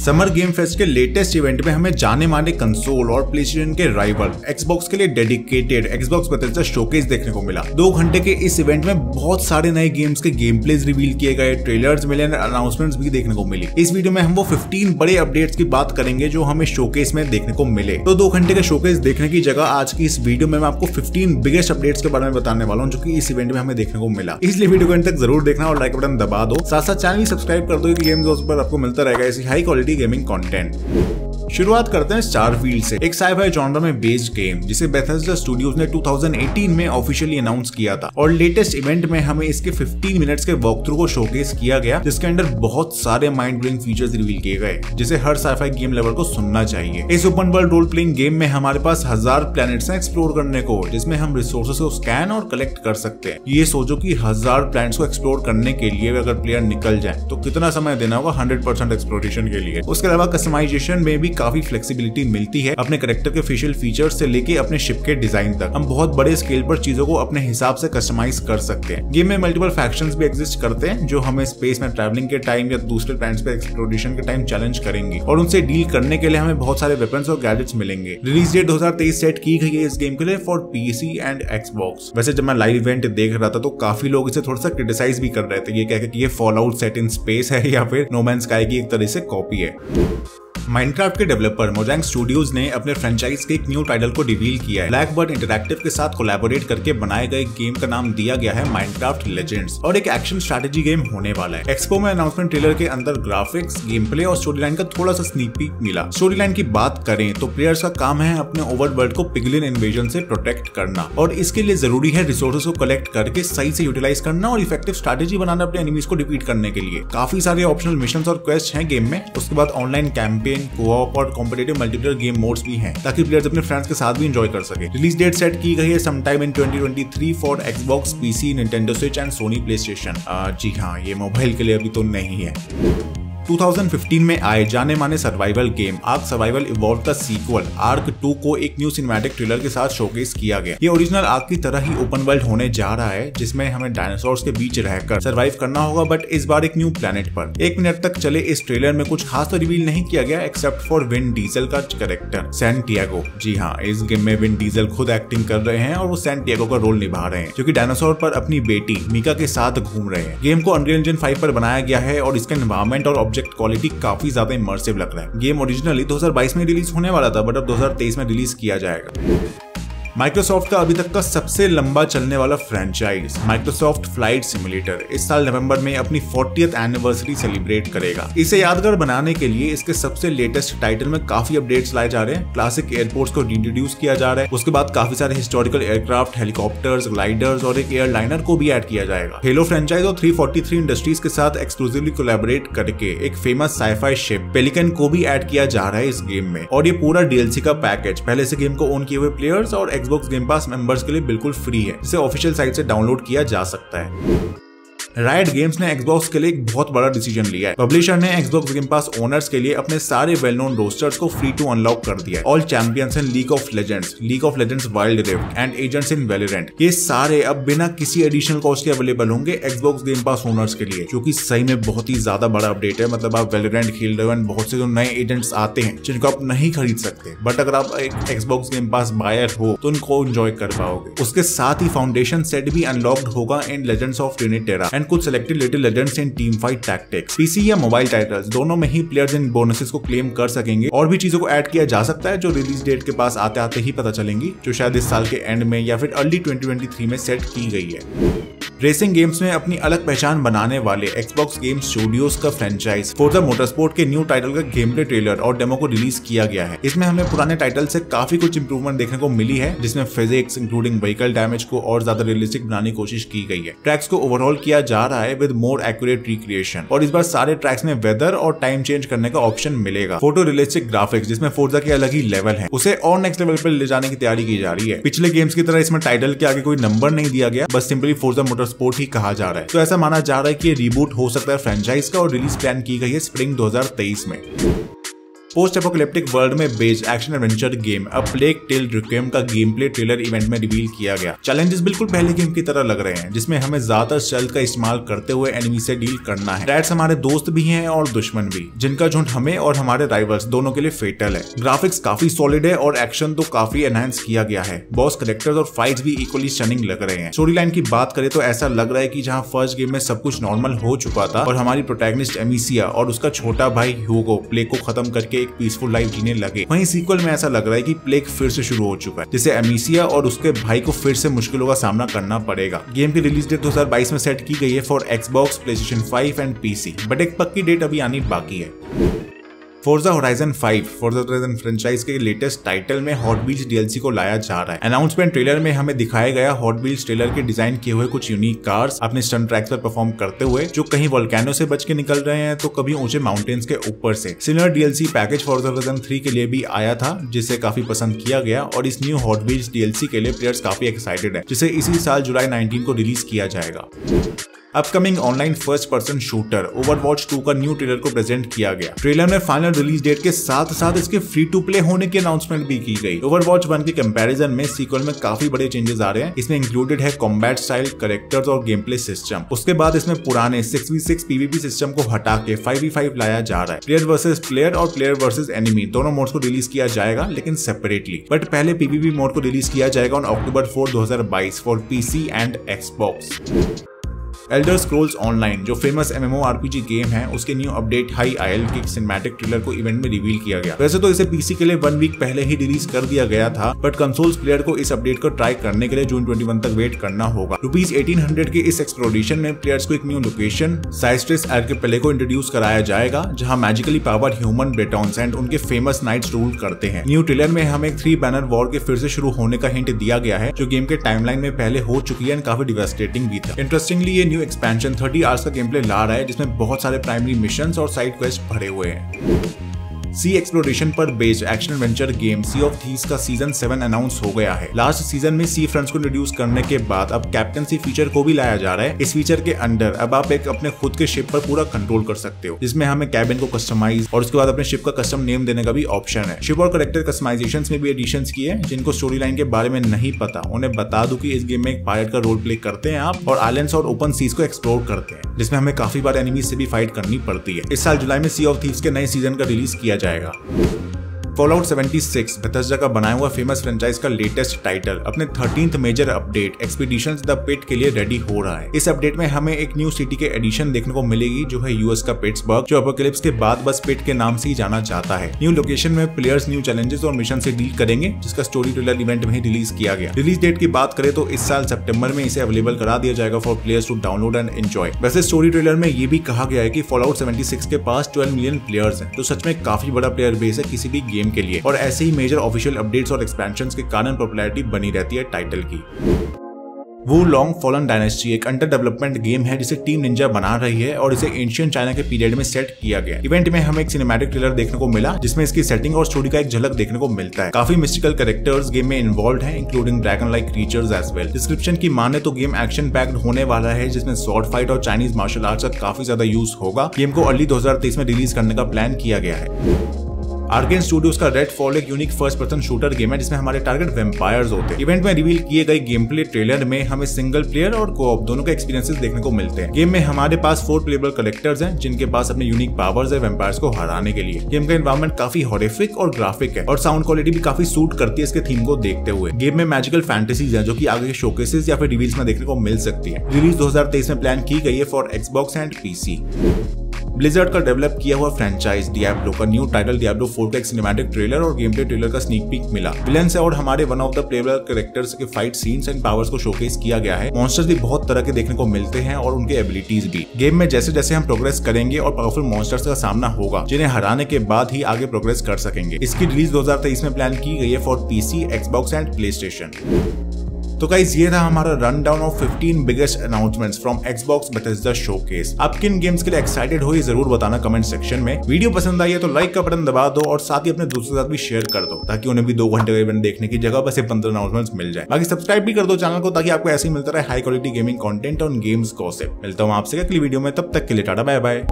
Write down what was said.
Summer game fest के latest event में हमें जाने माने कंसोल और प्लेस्टेशन के राइवल एक्सबॉक्स के लिए डेडिकेटेड एक्सबॉक्स बेथेस्डा शोकेस देखने को मिला। दो घंटे के इस इवेंट में बहुत सारे नए गेम्स के गेम प्लेज रिवील किए गए ट्रेलर्स मिले अनाउंसमेंट्स भी देखने को मिली। इस वीडियो में हम वो 15 बड़े अपडेट्स की बात करेंगे जो हमें शोकेस में देखने को मिले। तो दो घंटे के शोकेस देखने की जगह आज की इस वीडियो में मैं आपको 15 बिगेस्ट अपडेट्स के बारे में बताने वाला हूँ, जो कि इस इवेंट में हमें देखने को मिला। इसलिए वीडियो को तक ज़रूर देखना और लाइक बटन दबा दो। साथ साथ चैनल सब्सक्राइब कर दो गेम्स पर आपको मिलता रहेगा। ऐसी हाई क्वालिटी गेमिंग कॉन्टेंट शुरुआत करते हैं स्टारफील्ड से। एक साइफाई जॉनर में बेस्ड गेम जिसे बेथेस्डा स्टूडियोज ने 2018 में ऑफिशियली अनाउंस किया था। और लेटेस्ट इवेंट में हमें इसके 15 मिनट्स के वॉक थ्रू को शोकेस किया गया, जिसके अंदर बहुत सारे माइंड ब्लोइंग फीचर्स रिवील किए गए, जिसे हर साइफाई गेम लेवल को सुनना चाहिए। इस open world role playing game में हमारे पास हज़ार प्लैनेट्स हैं एक्सप्लोर करने को, जिसमें हम रिसोर्सेस को स्कैन और कलेक्ट कर सकते हैं। ये सोचो कि हज़ार प्लैनेट्स को एक्सप्लोर करने के लिए अगर प्लेयर निकल जाए तो कितना समय देना होगा हंड्रेड एक्सप्लोरेशन के लिए। उसके अलावा कस्टमाइजेशन में भी काफ़ी फ्लेक्सिबिलिटी मिलती है अपने करेक्टर के फेशियल फीचर्स से लेके अपने शिप के डिज़ाइन तक। हम बहुत बड़े स्केल पर चीज़ों को अपने हिसाब से कस्टमाइज कर सकते हैं। गेम में मल्टीपल फैक्शन भी एग्जिस्ट करते हैं, जो हमें स्पेस में ट्रैवलिंग के टाइम या दूसरे प्लैनेट्स पे एक्सप्लोरेशन के टाइम चैलेंज करेंगे और उनसे डील करने के लिए हमें बहुत सारे वेपन्स और गैजेट्स मिलेंगे। रिलीज़ डेट 2023 सेट की गई है इस गेम के लिए फॉर पीसी एंड एक्सबॉक्स वैसे जब मैं लाइव इवेंट देख रहा था तो काफ़ी लोग इसे थोड़ा सा क्रिटिसाइज भी कर रहे थे। ये कह के ये Fallout set in space है या फिर नोमैन स्काई की एक तरह से कॉपी है। माइनक्राफ्ट के डेवलपर मोजैंग स्टूडियोज ने अपने फ्रेंचाइज के एक न्यू टाइटल को रिवील किया है। ब्लैक बर्ड इंटरक्टिव के साथ कोलेबोरेट करके बनाए गए गेम का नाम दिया गया है माइनक्राफ्ट लेजेंड्स और एक एक्शन स्ट्रेटेजी गेम होने वाला है। एक्सपो में अनाउंसमेंट ट्रेलर के अंदर ग्राफिक्स गेम प्ले और स्टोरी लाइन का थोड़ा सा स्नीक पीक मिला। स्टोरी लाइन की बात करें तो प्लेयर्स का काम है अपने ओवर वर्ल्ड को पिगलिन इन्वेजन से प्रोटेक्ट करना और इसके लिए ज़रूरी है रिसोर्सेज को कलेक्ट करके सही से यूटिलाइज करना और इफ़ेक्टिव स्ट्रेटेजी बनाना अपने एनिमीज को डिपीट करने के लिए। काफ़ी सारे ऑप्शनल मिशन और क्वेस्ट है गेम में। उसके बाद ऑनलाइन कैंपेन कोऑप और कॉम्पिटेटिव मल्टीप्लेयर गेम मोड्स भी हैं, ताकि प्लेयर्स अपने फ्रेंड्स के साथ भी एंजॉय कर सके। रिलीज़ डेट सेट की गई है sometime in 2023 for Xbox PC Nintendo Switch and Sony play जी हाँ ये मोबाइल के लिए अभी तो नहीं है। 2015 में आए जाने माने survival game Ark Survival Evolve का सीक्वल आर्क 2 को एक न्यू सिनेमैटिक ट्रेलर के साथ शोकेस किया गया। ये ओरिजिनल आर्क की तरह ही ओपन वर्ल्ड होने जा रहा है, जिसमें हमें डायनासोर्स के बीच रहकर सर्वाइव करना होगा बट इस बार एक न्यू प्लेनेट पर। एक मिनट तक चले इस ट्रेलर में कुछ खास तो रिवील नहीं किया गया एक्सेप्ट फॉर विन डीजल का करेक्टर सैन टियागो जी हाँ इस गेम में विन डीजल खुद एक्टिंग कर रहे हैं और वो सैन टियागो का रोल निभा रहे हैं जो की डायनासोर पर अपनी बेटी मीका के साथ घूम रहे हैं। गेम को अनरियल इंजन फाइव पर बनाया गया है और इसका इन्वायरमेंट और ऑब्जेक्ट क्वालिटी काफ़ी काफ़ी ज़्यादा इमर्सिव लग रहा है। गेम ओरिजिनली 2022 में रिलीज़ होने वाला था बट अब 2023 में रिलीज़ किया जाएगा। माइक्रोसॉफ्ट का अभी तक का सबसे लंबा चलने वाला फ्रेंचाइज माइक्रोसॉफ्ट फ़्लाइट सिमुलेटर इस साल नवंबर में अपनी फोर्टियथ एनिवर्सरी सेलिब्रेट करेगा। इसे यादगार बनाने के लिए इसके सबसे लेटेस्ट टाइटल में काफ़ी अपडेट्स लाए जा रहे हैं। क्लासिक एयरपोर्ट्स को इंट्रोड्यूस किया जा रहा है। उसके बाद काफ़ी सारे हिस्टोरिकल एयरक्राफ्ट हेलीकॉप्टर्स ग्लाइडर्स और एक एयरलाइनर को भी एड किया जाएगा। हेलो फ्रेंचाइज और 343 इंडस्ट्रीज़ के साथ एक्सक्लूसिवली कोलेबोरेट करके एक फ़ेमस साइफाई शिप पेलिकन को भी एड किया जा रहा है इस गेम में। और ये पूरा डीएलसी का पैकेज पहले से गेम को ओन किए हुए प्लेयर्स और एक्सबॉक्स गेम पास मेंबर्स के लिए बिल्कुल फ्री है। जिसे ऑफिशियल साइट से डाउनलोड किया जा सकता है। राइट गेम्स ने एक्सबॉक्स के लिए एक बहुत बड़ा डिसीज़न लिया है। पब्लिशर ने एक्सबॉक्स गेम पास ओनर्स के लिए अपने सारे वेल नोन रोस्टर्स को फ्री टू अनलॉक कर दिया all champions in League of Legends League of Legends Wild Rift and agents in Valorant ये सारे अब बिना किसी एडिशनल कॉस्ट के अवेलेबल होंगे एक्सबॉक्स गेम पास ओनर्स के लिए, जो कि सही में बहुत ही ज़्यादा बड़ा अपडेट है। मतलब आप वेलिडेंट खेल रहे हो एंड बहुत से जो नए एजेंट्स आते हैं, जिनको आप नहीं खरीद सकते। बट अगर आप एक एक्सबॉक्स गेम पास बायर हो तो उनको एंजॉय कर पाओगे। उसके साथ ही फाउंडेशन सेट भी अनलॉक्ड होगा in Legends of Runeterra and कुछ selected Little Legends in Teamfight Tactics PC या मोबाइल टाइटल्स दोनों में ही प्लेयर्स इन बोनसेस को क्लेम कर सकेंगे और भी चीज़ों को ऐड किया जा सकता है जो रिलीज़ डेट के पास आते आते ही पता चलेंगी, जो शायद इस साल के एंड में या फिर अर्ली 2023 में सेट की गई है। रेसिंग गेम्स में अपनी अलग पहचान बनाने वाले एक्सबॉक्स गेम स्टूडियोज का फ्रेंचाइज फोर्जा मोटरस्पोर्ट के न्यू टाइटल का गेम प्ले ट्रेलर और डेमो को रिलीज़ किया गया है। इसमें हमें पुराने टाइटल से काफ़ी कुछ इंप्रूवमेंट देखने को मिली है, जिसमें फिजिक्स इंक्लूडिंग व्हीकल डैमेज को और ज़्यादा रियलिस्टिक बनाने की कोशिश की गई है। ट्रैक्स को ओवरऑल किया जा रहा है विद मोर एक्यूरेट रिक्रिएशन और इस बार सारे ट्रैक्स में वेदर और टाइम चेंज करने का ऑप्शन मिलेगा। फ़ोटो रियलिस्टिक ग्राफिक्स जिसमें फोर्जा के अलग ही लेवल है। उसे और नेक्स्ट लेवल पर ले जाने की तैयारी की जा रही है। पिछले गेम्स की तरह इसमें टाइटल के आगे कोई नंबर नहीं दिया गया, बस सिंपली फोर्जा मोटरस्पोर्ट ही कहा जा रहा है। तो ऐसा माना जा रहा है कि रिबूट हो सकता है फ्रेंचाइज का और रिलीज़ प्लान की गई है स्प्रिंग 2023 में। पोस्ट एपोकलिप्टिक वर्ल्ड में based action adventure game A Plague Tale Requiem का गेम प्ले ट्रेलर इवेंट में रिवील किया गया। चैलेंजेस बिल्कुल पहले गेम की तरह लग रहे हैं, जिसमें हमें ज़्यादातर सेल्फ का इस्तेमाल करते हुए एनिमी से डील करना है। रैट्स हमारे दोस्त भी हैं और दुश्मन भी, जिनका झुंड हमें और हमारे राइवल्स दोनों के लिए फेटल है। ग्राफिक्स काफ़ी सॉलिड है और एक्शन तो काफ़ी एनहांस किया गया है। बॉस करेक्टर्स और फाइट्स भी इक्वली स्टनिंग लग रहे हैं। स्टोरी लाइन की बात करें तो ऐसा लग रहा है की जहाँ फ़र्स्ट गेम में सब कुछ नॉर्मल हो चुका था और हमारी प्रोटैगनिस्ट एमिसिया और उसका छोटा भाई ह्यूगो प्ले को खत्म करके एक पीसफुल लाइफ जीने लगे। वहीं सीक्वल में ऐसा लग रहा है कि प्लेग फिर से शुरू हो चुका है, जिसे एमिसिया और उसके भाई को फिर से मुश्किलों का सामना करना पड़ेगा। गेम की रिलीज़ डेट 2022 में सेट की गई है for Xbox PlayStation five and PC but एक पक्की डेट अभी आनी बाकी है। Forza Horizon 5 Forza Horizon franchise के लेटेस्ट टाइटल में हॉट व्हील्स डीएलसी को लाया जा रहा है। अनाउंसमेंट ट्रेलर में हमें दिखाया गया हॉट व्हील्स ट्रेलर के डिज़ाइन किए हुए कुछ यूनिक कार्स अपने स्टन ट्रैक्स पर परफॉर्म करते हुए, जो कहीं वोल्केनो से बच के निकल रहे हैं तो कभी ऊँचे माउंटेन्स के ऊपर से। Similar DLC package Forza Horizon three के लिए भी आया था, जिसे काफ़ी पसंद किया गया, और इस न्यू हॉट व्हील्स डीएलसी के लिए प्लेयर्स काफ़ी एक्साइटेड है, जिसे इसी साल जुलाई नाइनटीन को रिलीज़ किया जाएगा। Upcoming online first person shooter Overwatch 2 का न्यू ट्रेलर को प्रेजेंट किया गया। ट्रेलर में फाइनल रिलीज़ डेट के साथ साथ इसके फ्री टू प्ले होने की अनाउंसमेंट भी की गई। ओवरवॉच 1 के कंपैरिजन में सीक्वल में काफ़ी बड़े चेंजेस आ रहे हैं। इसमें इंक्लूडेड है कॉम्बैट स्टाइल करेक्टर्स और गेम प्ले सिस्टम उसके बाद इसमें पुराने six v six PvP system को हटा के फाइव वी फाइव लाया जा रहा है। प्लेयर वर्सेज प्लेयर और प्लेयर वर्सेज एनिमी दोनों मोड्स को रिलीज़ किया जाएगा, लेकिन सेपरेटली बट पहले पीवीपी मोड को रिलीज़ किया जाएगा ऑन अक्टूबर फोर दो for PC and Xbox Elder Scrolls Online जो फ़ेमस एमएमओ आरपीजी गेम है, उसके न्यू अपडेट हाई आयल के सिनेमैटिक ट्रेलर को इवेंट में रिवील किया गया। वैसे तो इसे पीसी के लिए वन वीक पहले ही रिलीज़ कर दिया गया था बट कंसोल्स प्लेयर को इस अपडेट को ट्राई करने के लिए जून ट्वेंटी तक वेट करना होगा। रुपीज़ एटीन के इस एक्सप्लोरेशन में प्लेयर्स को एक न्यू लोकेशन साइस्ट्रेस एर्केपेले को इंट्रोड्यूस कराया जाएगा, जहाँ magically power human Bretons and उनके फ़ेमस नाइट्स रूल करते हैं। न्यू ट्रेलर में हमें थ्री बैनर वॉर के फिर से शुरू होने का हिंट दिया गया है, जो गेम के टाइमलाइन में पहले हो चुकी है एंड काफ़ी डिवेस्टेटिंग भी था। इंटरेस्टिंगली ये new expansion thirty thirty hours का गेम प्ले ला रहा है, जिसमें बहुत सारे प्राइमरी मिशन और साइड क्वेस्ट भरे हुए हैं। सी एक्सप्लोरेशन पर based action adventure game Sea of Thieves का सीज़न सेवन अनाउंस हो गया है। लास्ट सीज़न में सी फ्रंट्स को इंट्रोड्यूस करने के बाद अब कैप्टनसी फीचर को भी लाया जा रहा है। इस फीचर के अंडर अब आप एक अपने खुद के शिप पर पूरा कंट्रोल कर सकते हो, जिसमें हमें कैबिन को कस्टमाइज और उसके बाद अपने शिप का कस्टम नेम देने का भी ऑप्शन है। शिप और करेक्टर कस्टमाइजेशन में भी एडिशन किए जिनको स्टोरी लाइन के बारे में नहीं पता। उन्हें बता दू की इस गेम में एक पायलट का रोल प्ले करते हैं आप और आइलैंड्स और ओपन सीज को एक्सप्लोर करते हैं, जिसमें हमें काफ़ी बार एनिमी से भी फाइट करनी पड़ती है। इस साल जुलाई में सी ऑफ़ थीव्स के नए सीज़न का रिलीज़ किया जाएगा। फॉलोआउट 76 बेथेस्डा का बनाया हुआ फ़ेमस फ्रेंचाइज का लेटेस्ट टाइटल अपने thirteenth major update Expedition The Pit के लिए रेडी हो रहा है। इस अपडेट में हमें एक न्यू सिटी के एडिशन देखने को मिलेगी, जो है यूएस का पिट्सबर्ग जो अपोकलिप्स के बाद बस पिट के नाम से ही जाना चाहता है। न्यू लोकेशन में प्लेयर्स न्यू चैलेंजेस और मिशन से डील करेंगे, जिसका स्टोरी ट्रेलर इवेंट में रिलीज़ किया गया। रिलीज़ डेट की बात करें तो इस साल सितंबर में इसे अवेलेबल करा दिया जाएगा for players to download and enjoy वैसे स्टोरी ट्रेलर में ये भी कहा गया है कि फॉलोआउट 76 के पास 12 मिलियन प्लेयर्स है, जो सच में काफ़ी बड़ा प्लेयर बेस है, किसी भी गेम के लिए। और ऐसे ही मेजर ऑफिशियल अपडेट्स और एक्सपेंशन के कारण पॉपुलैरिटी बनी रहती है टाइटल की। वो लॉन्ग फॉलन डायनेस्टी एक अंडर डेवलपमेंट गेम है जिसे टीम निंजा बना रही है और इसे एंशियन चाइना के पीरियड में सेट किया गया इवेंट में हमें एक सिनेमैटिक ट्रेलर देखने को मिला, जिसमें इसकी सेटिंग और स्टोरी का एक झलक देखने को मिलता है। काफ़ी मिस्टिकल कैरेक्टर्स गेम में इन्वॉल्व है including dragon like creatures as well description की माने तो गेम एक्शन पैक्ड होने वाला है, जिसमें शॉर्ट फाइट और चाइनीज़ मार्शल आर्ट्स का काफ़ी ज़्यादा यूज़ होगा। गेम को अर्ली दो हज़ार तेईस में रिलीज़ करने का प्लान किया गया है। आर्गेन स्टूडियोज का रेड फॉल एक unique first person shooter game है, जिसमें हमारे टारगेट वेम्पायर्स होते हैं। इवेंट में रिवील किए गए गेम प्ले ट्रेलर में हमें सिंगल प्लेयर और कोऑप दोनों के एक्सपीरियंसेस देखने को मिलते हैं। गेम में हमारे पास फोर प्लेबल कलेक्टर्स हैं, जिनके पास अपने यूनिक पावर्स है वेम्पायर्स को हराने के लिए। गेम का इन्वायरमेंट काफ़ी हॉरिफिक और ग्राफिक है, और साउंड क्वालिटी भी काफ़ी सूट करती है इसके थीम को देखते हुए। गेम में मैजिकल फैंटेसीज है, जो की आगे शोकेसेस या फिर रिवील्स में देखने को मिल सकती है। रिलीज़ दो हज़ार तेईस में प्लान की गई है for Xbox and PC Blizzard का डेवलप किया हुआ फ्रेंचाइज डियाब्लो का न्यू टाइटल डियाब्लो फोर का सिनेमैटिक ट्रेलर और गेम प्ले ट्रेलर का स्नीक पीक मिला। विलन से और हमारे one of the playable characters के फाइट सीन्स एंड पावर्स को शोकेस किया गया है। मॉन्स्टर्स भी बहुत तरह के देखने को मिलते हैं और उनके एबिलिटीज भी। गेम में जैसे जैसे हम प्रोग्रेस करेंगे और पावरफुल मॉन्स्टर्स का सामना होगा, जिन्हें हराने के बाद ही आगे प्रोग्रेस कर सकेंगे। इसकी रिलीज़ दो हज़ार तेईस में प्लान की गई है for PC Xbox and PlayStation तो गाइज़ ये था हमारा rundown of 15 biggest announcements from Xbox Bethesda showcase आप किन गेम्स के लिए एक्साइटेड हो, ये ज़रूर बताना कमेंट सेक्शन में। वीडियो पसंद आई है तो लाइक का बटन दबा दो और साथ ही अपने दोस्तों के साथ भी शेयर कर दो, ताकि उन्हें भी दो घंटे का इवेंट देखने की जगह बस पंद्रह अनाउंसमेंट्स मिल जाए। बाकी सब्सक्राइब भी कर दो चैनल को, ताकि आपको ऐसे ही मिलता रहे हाई क्वालिटी गेमिंग कॉन्टेंट और गेम्स गॉसिप मिलता हूँ आपसे अगली वीडियो में, तब तक के लिए टाटा बाय बाय